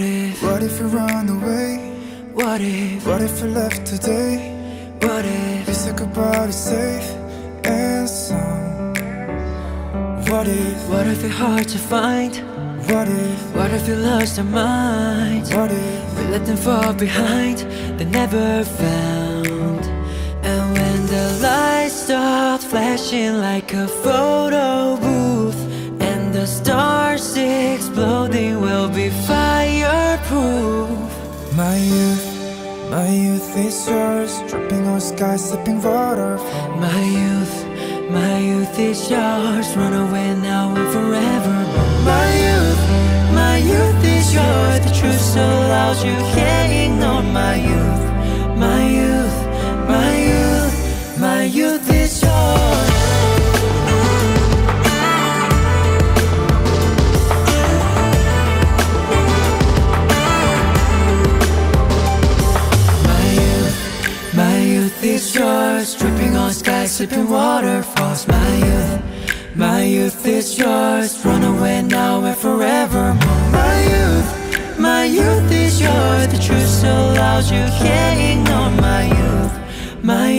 you run away? What if, What if you left today? what if You said goodbye to safe and sound. What if, What if it's hard to find? what if, What if you lost our minds? what if, We let them fall behind, they never found. And when the lights start flashing like a photo booth, and the stars exploding we'll be my youth, my youth is yours. Dripping on sky, sipping water My youth, my youth is yours. Run away now and forever. My youth, my youth is yours. The truth so loud you can't ignore my youth. My youth, youth is yours. Dripping on sky, sipping waterfalls. My youth, my youth is yours. Run away now and forevermore. My youth, my youth is yours. The truth so loud you can't ignore. My youth, my